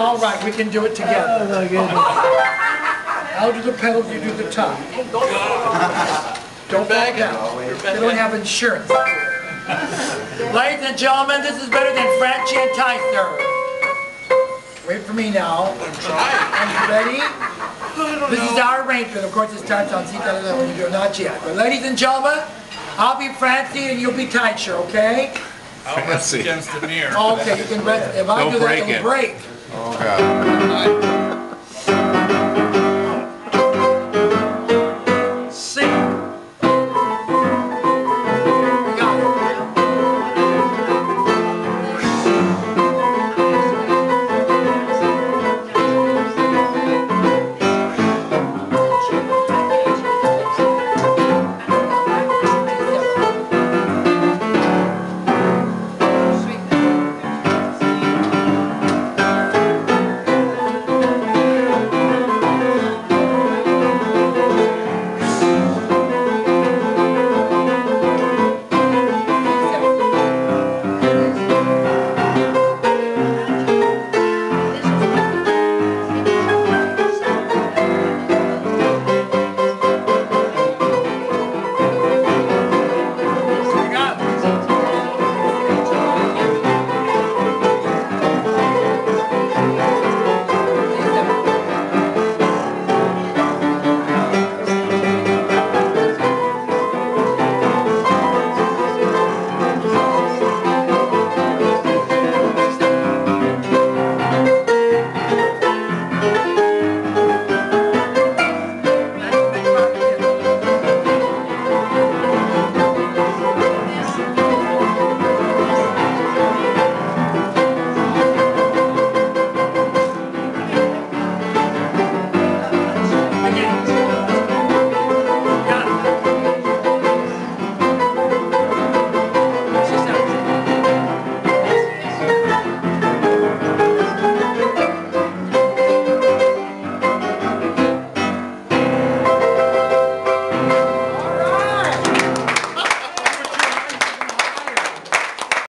All right, we can do it together. Oh my goodness. I'll do the pedals, you do the top. Don't back down. They don't have insurance. Ladies and gentlemen, this is better than Ferrante and Teicher. Wait for me now. Are you ready? This is our arrangement. Of course, it starts on Cita de when you do not yet. But ladies and gentlemen, I'll be Ferrante and you'll be Teicher, okay? I'll rest against the mirror. Okay, you can rest. If I Don't do that, break it'll it. break. Oh, God.